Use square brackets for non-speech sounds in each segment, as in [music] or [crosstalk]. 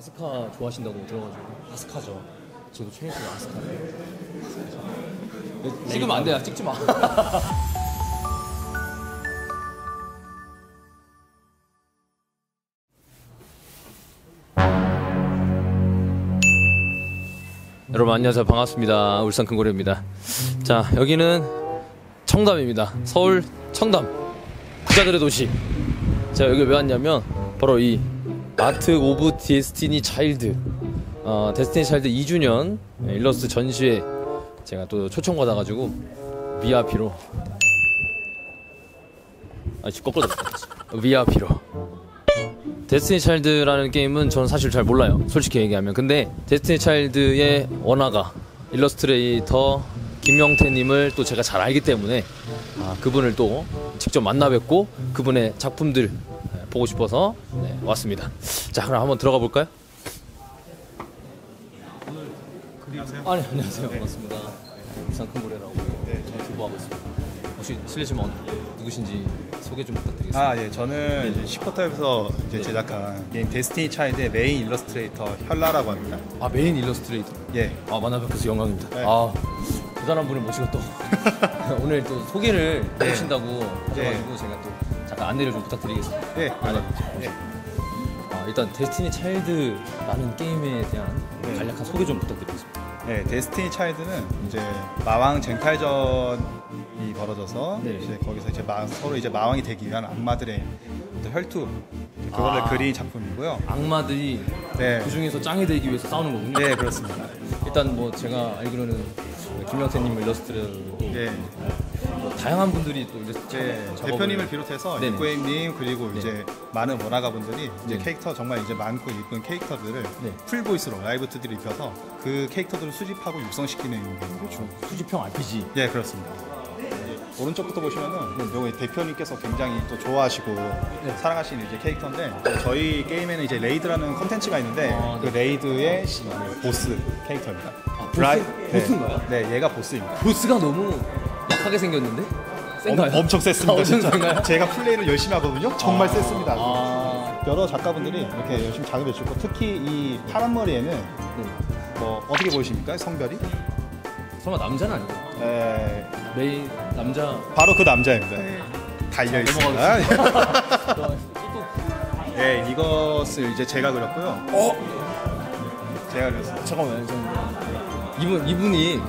아스카 좋아하신다고 들어가지고 아스카죠. 저도 최애가 아스카예요. 찍으면 안 돼. 찍지 마. [laughs] 여러분 안녕하세요 반갑습니다 울산 큰고래입니다 자 여기는 청담입니다 서울 청담 부자들의 도시 자 여기 왜 왔냐면 바로 이 Art of 데스티니 차일드 어, 데스티니 차일드 2주년 일러스트 전시회 제가 또 초청받아가지고 VIP로 아 지금 거꾸로 VIP로 데스티니 차일드라는 게임은 저는 사실 잘 몰라요. 솔직히 얘기하면. 근데 데스티니 차일드의 원화가 일러스트레이터 김형태님을 또 제가 잘 알기 때문에 아, 그분을 또 직접 만나 뵙고 그분의 작품들 네, 보고 싶어서 네, 왔습니다. 자, 그럼 한번 들어가 볼까요? 안녕하세요. 아니, 안녕하세요. 반갑습니다. 부산 큰고래라고 저는 두부하고 있습니다. 혹시 실례지만 누구신지 소개 좀 부탁드리겠습니다. 아, 예. 저는 이제 슈퍼탑에서 이제 제작한 게임 데스티니 차일드의 메인 일러스트레이터 현라라고 합니다. 아 메인 일러스트레이터. 예. 아 만나 뵙어서 영광입니다. 네. 아 대단한 분을 모시고 또 [laughs] 오늘 또 소개를 네. 해주신다고 하셔가지고 제가 또 잠깐 안내를 좀 부탁드리겠습니다. 예. 아, 네. 예. 아, 일단 데스티니 차일드라는 게임에 대한 네. 간략한 소개 좀 부탁드리겠습니다. 네, 데스티니 차일드는 이제 마왕 쟁탈전이 벌어져서 네. 이제 거기서 이제 마, 서로 이제 마왕이 되기 위한 악마들의 혈투 그거를 아. 그린 작품이고요. 악마들이 네. 그 중에서 짱이 되기 위해서 싸우는 거군요. 네, 그렇습니다. 일단 뭐 제가 알기로는 김형태님 일러스트도 예. 뭐 다양한 분들이 또 일러스트 네, 작업을 대표님을 비롯해서 네네. 꾸엠님 그리고 네. 이제 많은 원화가 분들이 이제 네. 캐릭터 정말 이제 많고 이쁜 캐릭터들을 네. full voice로 Live 2D를 입혀서 그 캐릭터들을 수집하고 육성시키는 게임이죠. 그렇죠. 수집형 RPG. 예, 그렇습니다. 오른쪽부터 보시면은 여기 대표님께서 굉장히 또 좋아하시고 사랑하시는 이제 캐릭터인데 저희 게임에는 이제 raid라는 컨텐츠가 있는데 아, 그 raid의 시- 보스 캐릭터입니다. 아, 브라이- 보스? 보스인가요? 네, 네, 얘가 보스입니다. 보스가 너무 약하게 생겼는데? 센가요? 엄, 청 셌습니다. 아, 엄청 진짜. 센가요? 제가 플레이를 열심히 하거든요. 정말 아, 셌습니다. 아, 여러 작가분들이 이렇게 열심히 작업해 주고 특히 이 파란 머리에는 네. 뭐 어떻게 보이십니까? 성별이? 설마 남자는 아니고 에, 메인 남자 바로 그 남자입니다. 달려 자, 있습니다. 또 네, 이것을 이제 제가 그렸고요. 어? 제가 그렸어요. 잠깐만요. 좀. 이분 이분이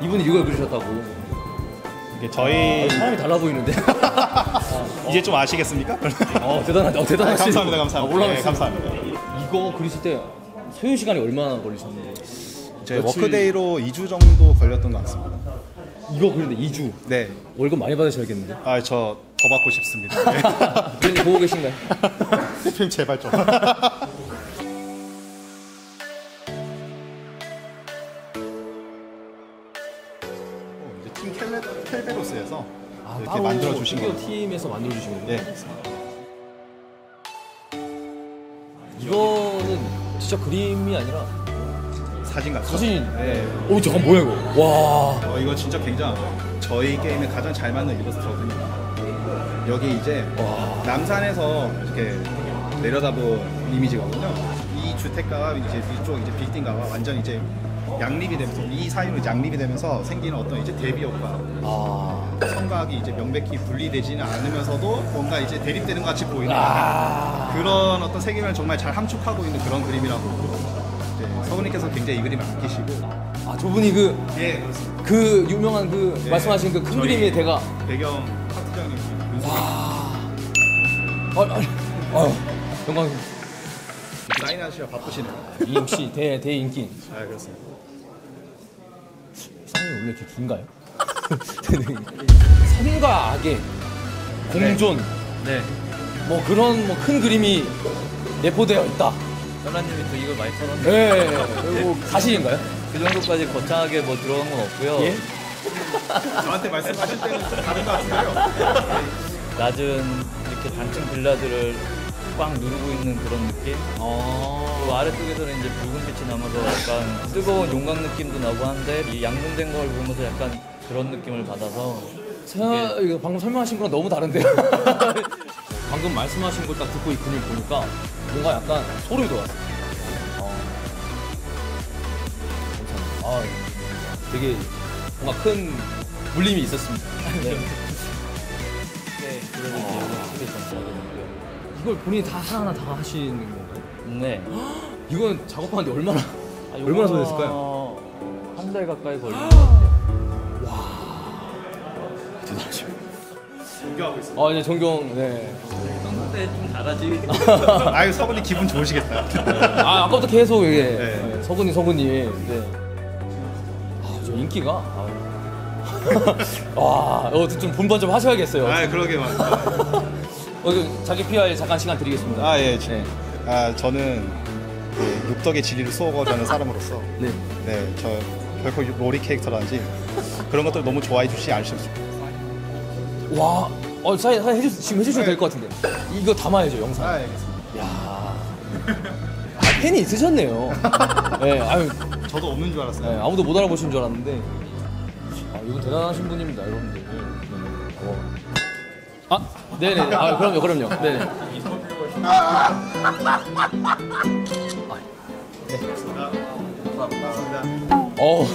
이분이 이걸 그리셨다고. 이게 저희 사람이 달라 보이는데. [laughs] 이제 좀 아시겠습니까? 어 대단하다. 어, 대단하시. 감사합니다, 감사합니다. 올라갔어요. 네, 감사합니다. 이거 그리실 때 소요 시간이 얼마나 걸리셨는데? 제 며칠- workday로 2주 정도 걸렸던 것 같습니다. 이거 그리는데 2주 네, 월급 많이 받으셔야겠는데. 아저 더 받고 싶습니다. [laughs] 네. 대표님 보고 계신가요? [laughs] 대표님 제발 좀. 켈베로스에서 이렇게 따로 만들어 주신 거예요. 팀에서 만들어 주신 거예요. 네, 이거는 진짜 그림이 아니라 사진 같죠? 사진. 네. 오 잠깐 뭐야 이거? 와. 어, 이거 진짜 굉장하죠. 저희 게임에 가장 잘 맞는 일러스트거든요. 여기 이제 남산에서 이렇게 내려다본 이미지거든요. 이 주택가와 이제 이쪽 이제 빌딩가와 완전 이제 양립이 되면서 이 사이로 양립이 되면서 생기는 어떤 이제 대비 효과. 아. 성각이 이제 명백히 분리되지는 않으면서도 뭔가 이제 대립되는 것 같이 보이는 아. 그런 어떤 세계관을 정말 잘 함축하고 있는 그런 그림이라고 이제 서훈님께서 굉장히 이 그림을 아끼시고 아 저분이 그그예 그렇습니다. 유명한 그 네. 말씀하신 그 큰 저희 그림의 대가 배경 파트장님 윤수 아, 아니, 아유, 영광입니다. 사인하시려 바쁘시네요. EMC 대 대인기. 아 그렇습니다. 사람이 원래 이렇게 긴가요? [laughs] 선과 악의 공존. 네. 뭐 그런 뭐 큰 그림이 내포되어 있다. 현라님이 또 이걸 많이 털었는데 네. 그리고 사실인가요? 그 정도까지 거창하게 뭐 들어간 건 없고요. 예? [laughs] 저한테 말씀하실 때는 좀 다른 것 같은데요. 낮은 이렇게 단층 빌라들을 꽉 누르고 있는 그런 느낌? 어... 그 아래쪽에서는 이제 붉은 빛이 남아서 약간 뜨거운 용광 느낌도 나고 한데 이 양분된 걸 보면서 약간 그런 느낌을 받아서 자, 이거 방금 설명하신 거랑 너무 다른데요? [laughs] 방금 말씀하신 걸 딱 듣고 이 근육 보니까 뭔가 약간 소름이 돋았어요. 어... 괜찮아요. 아, 예. 되게 뭔가 큰 물림이 있었습니다. 네. [laughs] 네, 그래도 이제 어... 이걸 본인이 다 하나하나 다 하시는 건가요? 네. [gasps] 이건 작업하는데 얼마나 아, 얼마나 소요했을까요? 한 달 가까이 걸린 것 [gasps] 같아요. 대단하죠. 존경하고 있어요. 아 이제 존경 네. 근데 좀 잘하지. [laughs] 아유 서분이 기분 좋으시겠다. 아 아까부터 계속 이게 네. 네, 서군이 서군이 네. 아저 인기가 아. [laughs] 와 이거 좀 본반 좀 하셔야겠어요. 아 그러게 말. [laughs] 어, 그 자기 PR 잠깐 시간 드리겠습니다. 아 예. 네. 아 저는 예, 육덕의 진리를 수호하고자 하는 [laughs] 사람으로서 네. 네, 저 결코 로리 캐릭터라든지 그런 것들 너무 좋아해 주시지 좋겠어요. 와, 어 사인, 사인 해주 지금 해주셔도 될 것 같은데 이거 담아야죠 영상. 알겠습니다. 야, 아, 팬이 있으셨네요. [laughs] 네, 아유, 저도 없는 줄 알았어요. 네, 아무도 못 알아보신 줄 알았는데 아, 이건 대단하신 분입니다, 여러분들. 네. 어. 아, 네네. 아, 그럼요, 그럼요. 네네. 어,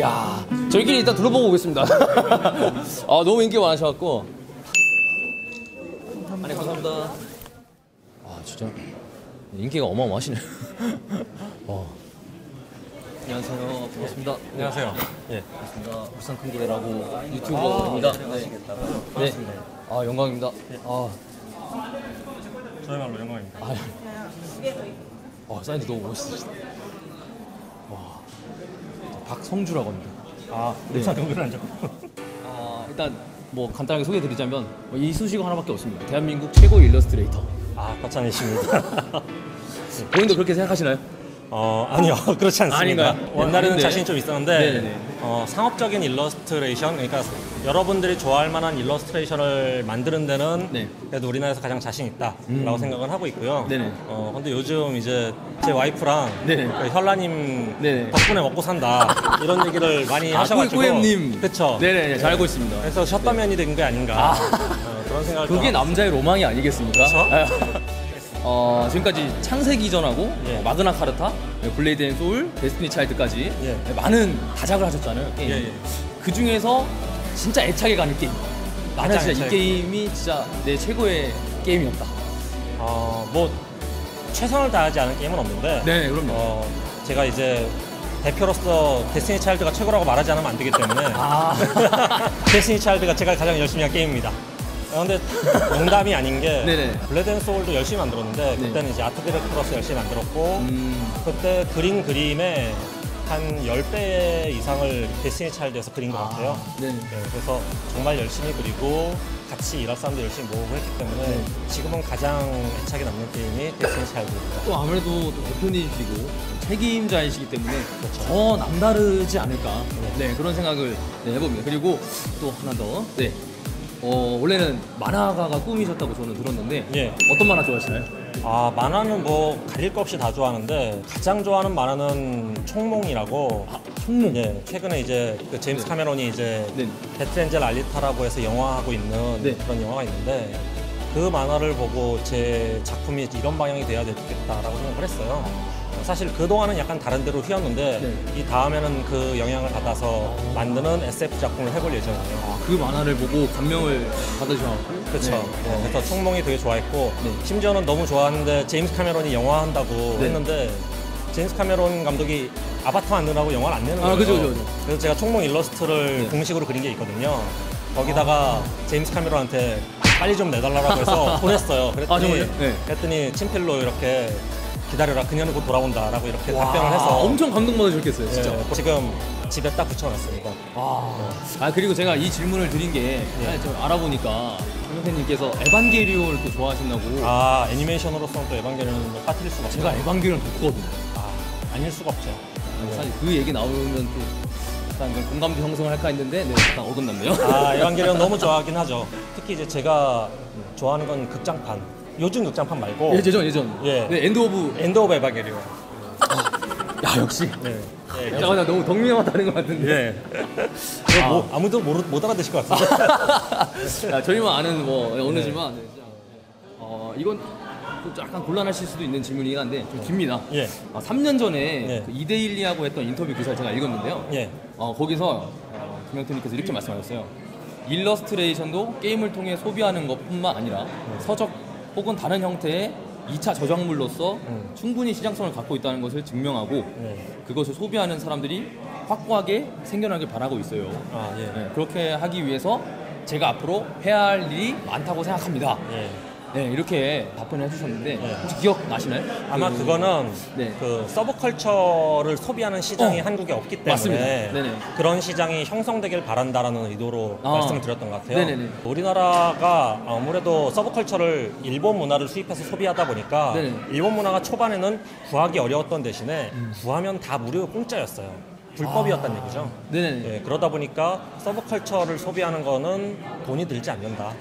야, 저희끼리 일단 둘러보고 오겠습니다. [laughs] 아, 너무 인기 많으셔갖고. 아니, 감사합니다. 아, 진짜 인기가 어마어마하시네. [laughs] 어. 안녕하세요. 반갑습니다. 안녕하세요. 예, 반갑습니다. 울산 큰 기대라고 유튜버입니다. 네. 네. 아, 영광입니다. 아, 저야말로 영광입니다. 아, 아 사인도 너무 멋있으시다. 와, 박성주라고 합니다. 아, 네. 울산 경기를 안 잡고. 아, 일단 뭐 간단하게 소개해드리자면 뭐 이수식은 하나밖에 없습니다. 대한민국 최고 일러스트레이터. 아, 과찬이십니다. [laughs] 본인도 그렇게 생각하시나요? 어, 아니요. [laughs] 그렇지 않습니다. 아닌가요? 옛날에는 아닌데. 자신이 좀 있었는데, 네네네. 어, 상업적인 일러스트레이션, 그러니까 여러분들이 좋아할 만한 일러스트레이션을 만드는 데는 네. 그래도 우리나라에서 가장 자신 있다라고 음. 생각은 하고 있고요. 네네. 어, 근데 요즘 이제 제 와이프랑 네네. 그 현라님 네네. 덕분에 먹고 산다 이런 얘기를 많이 아, 하셔가지고. 꾸꾸엠님. 그쵸. 네네, 잘 알고 있습니다. 그래서 셧다면이 된 게 아닌가. 아. 어, 그런 생각을 그게 좀 남자의 로망이 아니겠습니까? 그쵸? 어, 지금까지 창세기전하고 예. 어, Magna Carta, Blade and Soul, Destiny Child까지 예. 네, 많은 다작을 하셨잖아요. 게임. 예, 예. 그 중에서 진짜 애착이 가는 게임. 나는 진짜 이 애착이- 게임이 진짜 내 최고의 게임이었다. 어, 뭐 최선을 다하지 않은 게임은 없는데 네, 그럼요. 어, 제가 이제 대표로서 Destiny Child가 최고라고 말하지 않으면 안 되기 때문에 아. [laughs] Destiny Child가 제가 가장 열심히 한 게임입니다. 어, 근데 농담이 아닌 게 네네. Blade and Soul도 열심히 만들었는데 네. 그때는 이제 아트 디렉터로서 열심히 만들었고 음, 그때 그린 그림의 한 10배 이상을 Destiny Child에서 그린 것 같아요. 네. 네, 그래서 정말 열심히 그리고 같이 일할 사람도 열심히 모으고 했기 때문에 네. 지금은 가장 애착이 남는 게임이 데스티니 차일드입니다. 또 아무래도 또 대표님이시고 책임자이시기 때문에 더 남다르지 않을까 네 그런 생각을 네, 해봅니다 그리고 또 하나 더 네. 어, 원래는 만화가가 꿈이셨다고 저는 들었는데 예. 어떤 만화 좋아하시나요? 아 만화는 뭐 가릴 거 없이 다 좋아하는데 가장 좋아하는 만화는 총몽이라고 총몽 예 최근에 이제 그 제임스 카메론이 이제 네. 배트엔젤 알리타라고 해서 영화하고 있는 네. 그런 영화가 있는데 그 만화를 보고 제 작품이 이런 방향이 돼야 되겠다라고 생각을 했어요. 사실 그동안은 약간 다른 데로 휘었는데 네. 이 다음에는 그 영향을 받아서 만드는 SF 작품을 해볼 예정이에요. 그 만화를 보고 감명을 받으셔갖고 그렇죠. 네. 그래서 총몽이 되게 좋아했고 네. 심지어는 너무 좋아하는데 제임스 카메론이 영화 한다고 네. 했는데 제임스 카메론 감독이 아바타 만드라고 영화를 안 내는 아, 거예요. 그죠, 그죠, 그죠. 그래서 제가 총몽 일러스트를 네. 공식으로 그린 게 있거든요. 거기다가 제임스 카메론한테 빨리 좀 내달라고 해서 [laughs] 보냈어요. 그랬더니, 아, 정말요? 네. 그랬더니 친필로 이렇게 기다려라 그녀는 곧 돌아온다라고 이렇게 와, 답변을 해서 엄청 감동받으셨겠어요 진짜 예, 지금 집에 딱 붙여놨습니다. 아, 아 그리고 제가 이 질문을 드린 게 예. 알아보니까 선생님께서 에반게리온을 또 좋아하신다고 아 애니메이션으로서는 또 에반게리온을 빠뜨릴 수가 없죠. 제가 에반게리온 덕거든요 아, 아닐 수가 없죠. 아니, 사실 그 얘기 나오면 또 약간 공감도 형성을 할까 했는데 네, 약간 어긋났네요. 아, 에반게리온 너무 좋아하긴 하죠. 특히 이제 제가 좋아하는 건 극장판. 요즘 극장판 말고 예전 예전. 예. 네 End of. End of Evangelion. 야 역시. 네. 예, 야, 나 너무 덕밍아웃하는 것 같은데. 예. 이거 뭐, 아무도 모르, 못 알아듣을 것 같은데. [laughs] 야, 저희만 아는 뭐 언어지만. 네, 진짜. 어 이건 좀 약간 곤란하실 수도 있는 질문이긴 한데 좀 깁니다. 예. 아, 3년 전에 예. 그 이데일리하고 했던 인터뷰 기사를 제가 읽었는데요. 예. 어, 거기서 어, 김영태님께서 이렇게 말씀하셨어요. 일러스트레이션도 게임을 통해 소비하는 것뿐만 아니라 서적 혹은 다른 형태의 2차 저작물로서 음. 충분히 시장성을 갖고 있다는 것을 증명하고 예. 그것을 소비하는 사람들이 확고하게 생겨나길 바라고 있어요. 아, 예. 네, 그렇게 하기 위해서 제가 앞으로 해야 할 일이 많다고 생각합니다. 예. 네, 이렇게 답변을 해주셨는데 네. 혹시 기억나시나요? 아마 그- 그거는 네. 그 서브컬처를 소비하는 시장이 어. 한국에 없기 때문에 맞습니다. 네네. 그런 시장이 형성되길 바란다라는 의도로 아. 말씀을 드렸던 것 같아요. 네네네. 우리나라가 아무래도 서브컬처를 일본 문화를 수입해서 소비하다 보니까 네네. 일본 문화가 초반에는 구하기 어려웠던 대신에 구하면 다 무료 공짜였어요. 불법이었다는 얘기죠. 네네. 예, 그러다 보니까 서브컬처를 소비하는 거는 돈이 들지 않는다.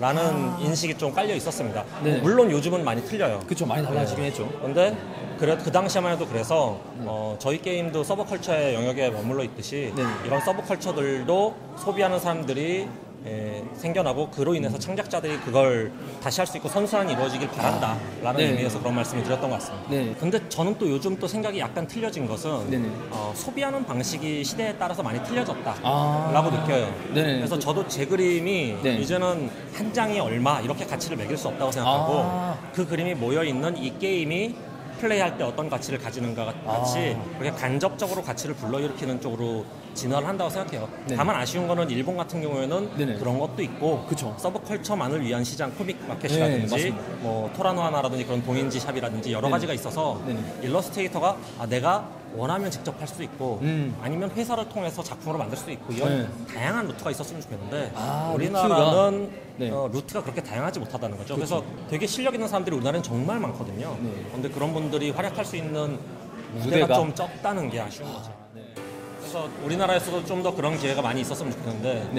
라는 인식이 좀 깔려 있었습니다. 아. 네네. 물론 요즘은 많이 틀려요. 그쵸 많이 달라지긴 했죠. 근데 그래 그 당시만 해도 그래서 어, 저희 게임도 서브컬처의 영역에 머물러 있듯이 네. 이런 서브컬처들도 소비하는 사람들이 에, 생겨나고 그로 인해서 창작자들이 그걸 다시 할 수 있고 선순환이 이루어지길 바란다라는 네. 의미에서 그런 말씀을 드렸던 것 같습니다. 네. 근데 저는 또 요즘 또 생각이 약간 틀려진 것은 네네. 어, 소비하는 방식이 시대에 따라서 많이 틀려졌다라고 아. 느껴요. 네네. 그래서 저도 제 그림이 네. 이제는 한 장이 얼마 이렇게 가치를 매길 수 없다고 생각하고 아. 그 그림이 모여 있는 이 게임이 플레이할 때 어떤 가치를 가지는가 같이 아. 그렇게 간접적으로 가치를 불러일으키는 쪽으로 진화를 한다고 생각해요. 네. 다만 아쉬운 거는 일본 같은 경우에는 네네. 그런 것도 있고 그쵸. 서브컬처만을 위한 시장 Comic Market이라든지 네. 뭐 토라노아나라든지 그런 동인지 shop이라든지 여러 네네. 가지가 있어서. 일러스트레이터가 아, 내가 원하면 직접 할 수 있고 음. 아니면 회사를 통해서 작품으로 만들 수 있고 이런 네. 다양한 루트가 있었으면 좋겠는데 아, 우리나라는 루트가? 네. 어, 루트가 그렇게 다양하지 못하다는 거죠. 그래서 되게 실력 있는 사람들이 우리나라는 정말 많거든요. 네. 근데 그런 분들이 활약할 수 있는 무대가? 무대가 좀 적다는 게 아쉬운 거죠. 네. 그래서 우리나라에서도 좀 더 그런 기회가 많이 있었으면 좋겠는데.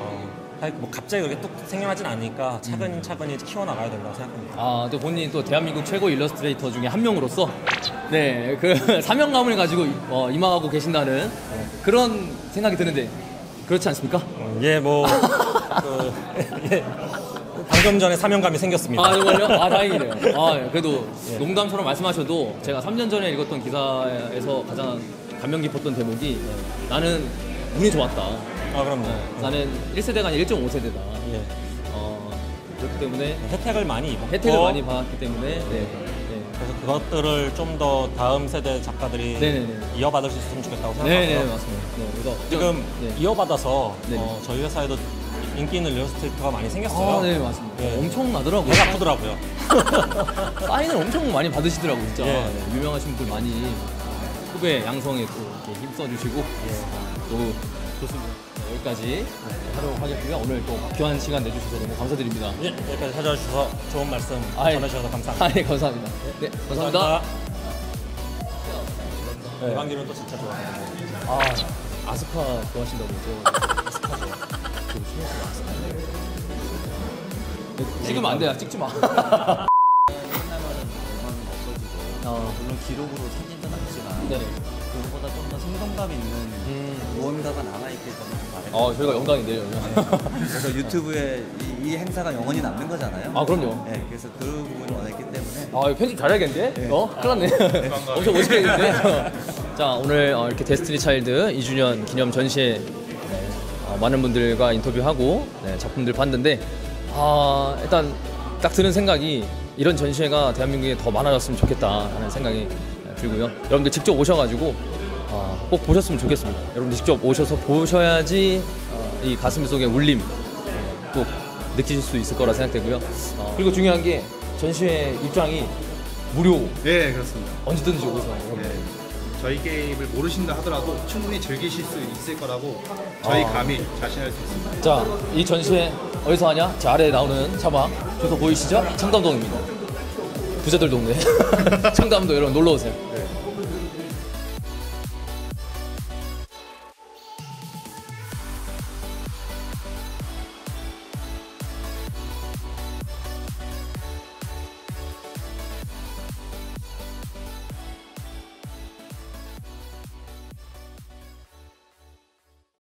어, 뭐 갑자기 그렇게 뚝 생겨나진 않으니까 차근차근히 키워나가야 된다고 생각합니다. 아, 또 본인이 또 대한민국 최고 일러스트레이터 중에 한 명으로서 네, 그 [laughs] 사명감을 가지고 어, 임하고 계신다는 그런 생각이 드는데 그렇지 않습니까? 어, 예, 뭐 [laughs] 그, 예, 방금 전에 사명감이 생겼습니다. 아, 정말요? 아, 다행이네요. 아, 예, 그래도 농담처럼 말씀하셔도 제가 3년 전에 읽었던 기사에서 가장 감명 깊었던 대목이 나는 운이 좋았다. 아, 그럼요. 나는 1세대가 아니라 1.5세대다. 예. 어, 그렇기 때문에 혜택을 많이 입었고 혜택을 많이 받았기 때문에 네. 네. 그래서 그것들을 좀 더 다음 세대 작가들이 네네네. 이어받을 수 있으면 좋겠다고 생각하고요. 네, 네, 맞습니다. 네, 그래서 지금 네. 이어받아서 네. 어, 저희 회사에도 인기 있는 일러스트레이터가 많이 생겼어요. 아, 네, 맞습니다. 네. 엄청 나더라고요. 배가 아프더라고요. [laughs] 사인을 엄청 많이 받으시더라고요, 진짜. 예. 네, 유명하신 분들 많이 후배 양성에 또 이렇게 힘써주시고 예. 좋습니다. 네, 여기까지 네, 하도록 하겠고요. 오늘 또 귀한 시간 내주셔서 너무 감사드립니다. 예, 여기까지 찾아주셔서 좋은 말씀 아이. 전해주셔서 감사합니다. 아, 네, 감사합니다. 네, 감사합니다. 네. 이방기는 또 진짜 좋아하거든요. 아, 아스파 좋아하신다고 저 아스파. 네, 찍으면 안 돼요. 찍지 마. 어, 물론 기록으로 사진도 남지만 네 네. 그거보다 좀 더 생동감 있는 음. 무언가가 남아있길 저는 좀 바래요. 어, 저희가 영광인데요. 그래서 유튜브에 이, 이 행사가 영원히 남는 거잖아요. 아, 그럼요. 네, 그래서 그 부분을 원했기 때문에 아, 이거 편집 잘해야겠는데? 어? 큰일 났네. 엄청 멋있게 했는데? 자, 오늘 어, 이렇게 데스티니 차일드 2주년 기념 전시회 네, 어, 많은 분들과 인터뷰하고 네, 작품들 봤는데, 아, 일단 딱 드는 생각이 이런 전시회가 대한민국에 더 많아졌으면 좋겠다라는 생각이 네, 들고요. 여러분들 직접 오셔가지고 아, 꼭 보셨으면 좋겠습니다. 여러분들 직접 오셔서 보셔야지 어, 이 가슴 속의 울림 꼭 느끼실 수 있을 거라 생각되고요. 어, 그리고 중요한 게 전시회 입장이 무료 네, 그렇습니다. 언제든지 오세요. 여러분. 네. 저희 게임을 모르신다 하더라도 충분히 즐기실 수 있을 거라고 저희 아. 감히 자신할 수 있습니다. 자, 이 전시회 어디서 하냐? 자 아래에 나오는 사막 주소 보이시죠? 청담동입니다. 부자들 동네. [laughs] 청담도 여러분 놀러 오세요.